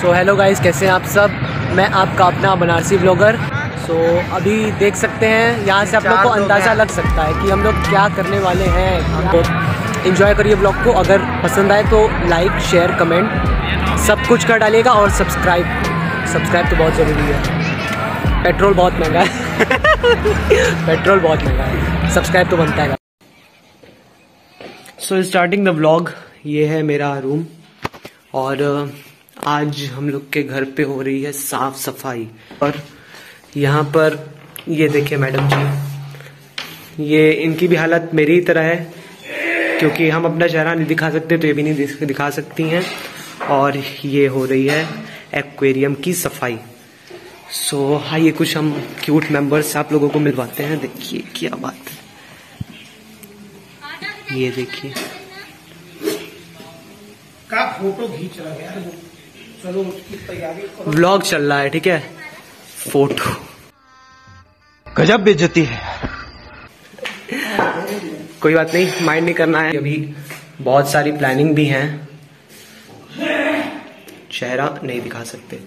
सो hello guys कैसे हैं आप सब? मैं आपका अपना बनारसी ब्लॉगर सो so, अभी देख सकते हैं यहाँ से आप लोग को अंदाज़ा लग सकता है कि हम लोग क्या करने वाले हैं। तो इन्जॉय करिए ब्लॉग को। अगर पसंद आए तो लाइक शेयर कमेंट सब कुछ कर डालिएगा और सब्सक्राइब सब्सक्राइब तो बहुत ज़रूरी है। पेट्रोल बहुत महँगा है। पेट्रोल बहुत महँगा है। सब्सक्राइब तो बनता है। सो स्टार्टिंग द ब्लॉग ये है मेरा रूम और आज हम लोग के घर पे हो रही है साफ़ सफ़ाई। और यहाँ पर ये देखिए मैडम जी ये इनकी भी हालत मेरी ही तरह है क्योंकि हम अपना चेहरा नहीं दिखा सकते तो ये भी नहीं दिखा सकती हैं। और ये हो रही है एक्वेरियम की सफ़ाई। सो so, हाँ ये कुछ हम क्यूट मेंबर्स आप लोगों को मिलवाते हैं। देखिए क्या बात है। ये देखिए। का फ़ोटो खींच रहा है व्लॉग चल रहा है, ठीक है? फ़ोटो गजब बेइज्जती है। कोई बात नहीं माइंड नहीं करना है। अभी बहुत सारी प्लानिंग भी है। चेहरा नहीं दिखा सकते।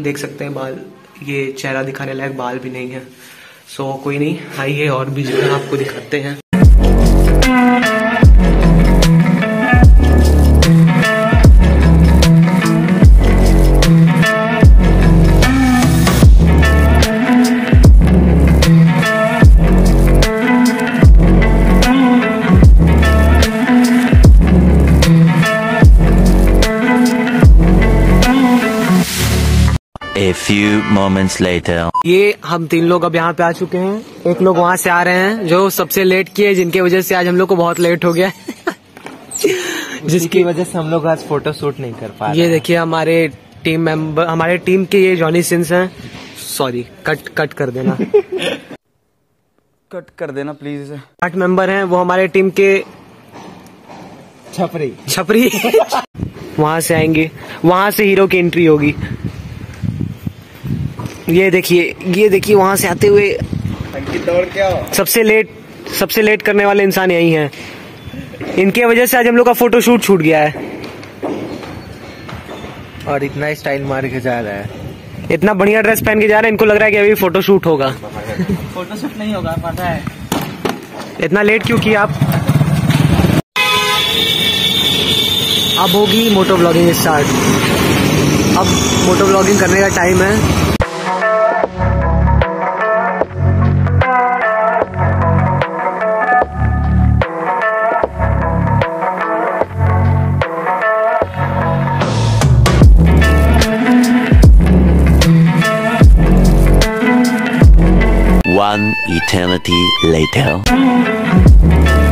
देख सकते हैं बाल। ये चेहरा दिखाने लायक बाल भी नहीं है। सो कोई नहीं, आइए और भी जगह आपको दिखाते हैं। A few moments later. ये हम तीन लोग अब यहाँ पे आ चुके हैं। एक लोग वहाँ से आ रहे हैं जो सबसे लेट किए जिनके वजह से आज हम लोग को बहुत लेट हो गया। जिसकी वजह से हम लोग आज फ़ोटो शूट नहीं कर पाए ये देखिए हमारे टीम मेंबर हमारे टीम के ये जॉनी सिंस हैं। सॉरी कट कट कर देना। कट कर देना प्लीज़ आठ मेंबर हैं वो हमारे टीम के छपरी। छपरी। वहाँ से आएँगे। वहाँ से हीरो की एंट्री होगी। ये देखिए ये देखिए वहाँ से आते हुए दौड़ क्या सबसे लेट सबसे लेट करने वाले इंसान यही हैं। इनके वजह से आज हम लोग का फ़ोटो शूट छूट गया है। और इतना स्टाइल मार के जा रहा है। इतना बढ़िया ड्रेस पहन के जा रहा है इनको लग रहा है कि अभी फ़ोटो शूट होगा। फ़ोटो शूट नहीं होगा पता है। इतना लेट क्यों किया आप? अब होगी मोटो ब्लॉगिंग स्टार्ट अब मोटो ब्लॉगिंग करने का टाइम है। One eternity later.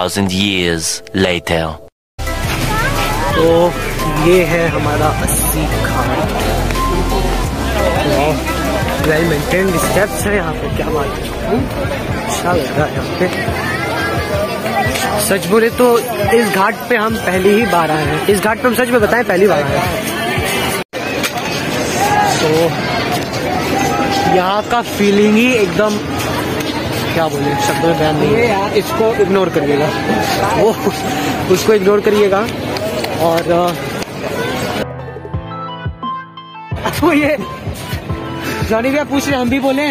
Thousand years later. तो ये है हमारा अस्सी खान। वेल मेंटेन्ड स्टेप्स है यहाँ पे, क्या बात है। अच्छा लग रहा है यहाँ पे। सच बोले तो इस घाट पे हम पहली ही बार आए हैं। इस घाट पे हम सच में बताएँ, पहली बार आए हैं। तो यहाँ का फीलिंग ही एकदम क्या बोले? शब्दों में बयान नहीं है। इसको इग्नोर करिएगा। वो उसको इग्नोर करिएगा। और तो ये जॉनी भैया पूछ रहे हम भी बोले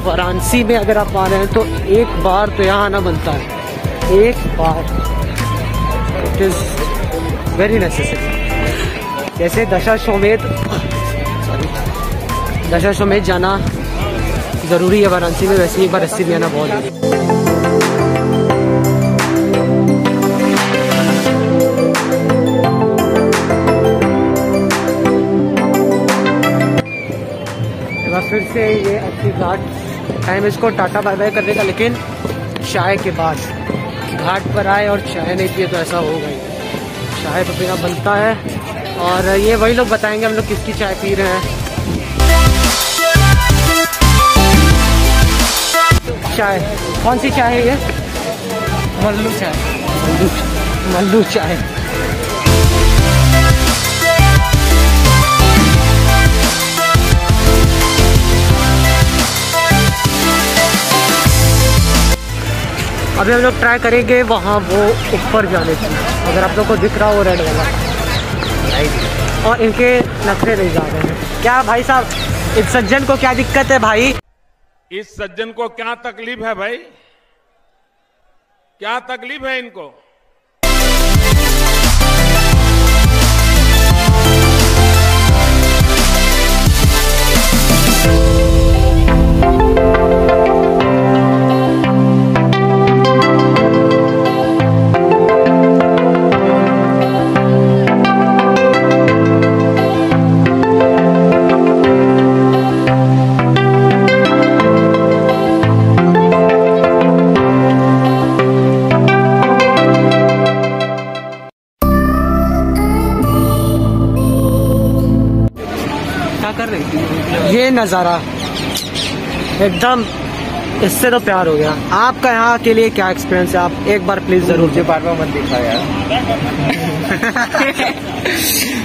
वाराणसी में अगर आप आ रहे हैं तो एक बार तो यहाँ आना बनता है। एक बार इट इज़ वेरी नेसेसरी जैसे दशाश्वमेध सॉरी दशाश्वमेध जाना ज़रूरी है, वाराणसी में वैसे एक बार अस्सी भी आना बहुत ज़रूरी फिर से ये अच्छी घाट टाइम इसको टाटा बाय बाय करने का, लेकिन चाय के बाद। घाट पर आए और चाय नहीं पिए तो ऐसा हो गई चाय तो पीना बनता है। और ये वही लोग बताएँगे हम लोग किसकी चाय पी रहे हैं। चाय। कौन सी चाय है ये? मल्लू चाय। मल्लू चाय। अभी हम लोग ट्राई करेंगे, वहाँ वो ऊपर जाने की। अगर आप लोग को दिख रहा हो रेड वाला। और इनके नखरे नहीं जा रहे हैं। क्या भाई साहब, इस सज्जन को क्या दिक्कत है भाई? इस सज्जन को क्या तकलीफ़ है भाई? क्या तकलीफ़ है इनको? ये नज़ारा। एकदम इससे तो प्यार हो गया। आपका यहाँ के लिए क्या एक्सपीरियंस है? आप एक बार प्लीज़ ज़रूर मुझे बार बार मत दिखा यार।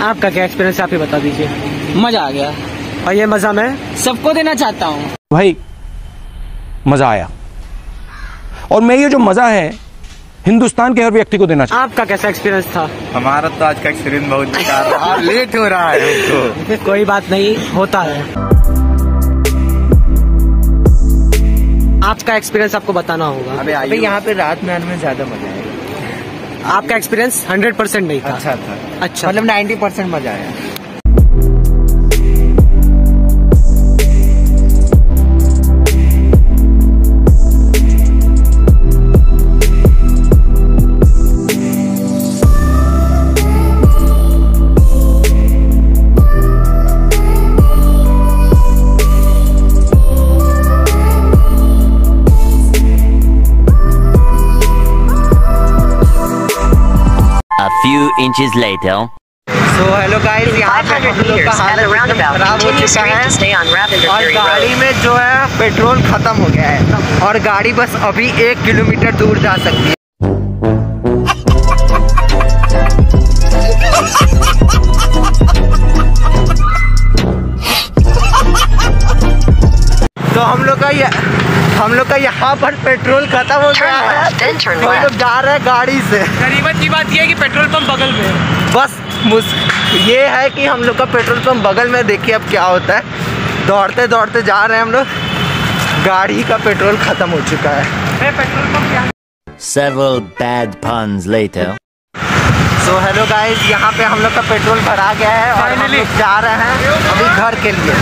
आपका क्या एक्सपीरियंस है? आप ही बता दीजिए। मज़ा आ गया। और ये मज़ा मैं सबको देना चाहता हूँ। भाई मज़ा आया। और मैं ये जो मज़ा है हिंदुस्तान के हर व्यक्ति को देना आपका कैसा एक्सपीरियंस था? हमारा तो आज का एक्सपीरियंस बहुत बेकार रहा। लेट हो रहा है कोई बात नहीं होता है। आपका एक्सपीरियंस आपको बताना होगा। अबे अबे यहाँ पे रात में आने में ज़्यादा मज़ा आएगा। आपका एक्सपीरियंस हंड्रेड परसेंट नहीं था। अच्छा था। अच्छा। मतलब 90 परसेंट मज़ा आया। Inches later. So hello guys यहाँ पे हम लोग का हालत खराब हो चुका है और गाड़ी में जो है पेट्रोल खत्म हो गया है। और गाड़ी बस अभी एक किलोमीटर दूर जा सकती है। तो हम लोग का ये हम लोग का यहाँ पर पेट्रोल खत्म हो गया है। हम लोग जा रहे हैं गाड़ी से। गरीबत की बात यह है कि पेट्रोल पंप बगल में बस मुस ये है कि हम लोग का पेट्रोल पंप बगल में देखिए अब क्या होता है। दौड़ते दौड़ते जा रहे हैं हम लोग। गाड़ी का पेट्रोल खत्म हो चुका है। पेट्रोल पंप क्या? Several bad puns later. So hello guys यहाँ पे हम लोग का पेट्रोल भरा गया है और हम लोग जा रहे हैं अभी घर के लिए।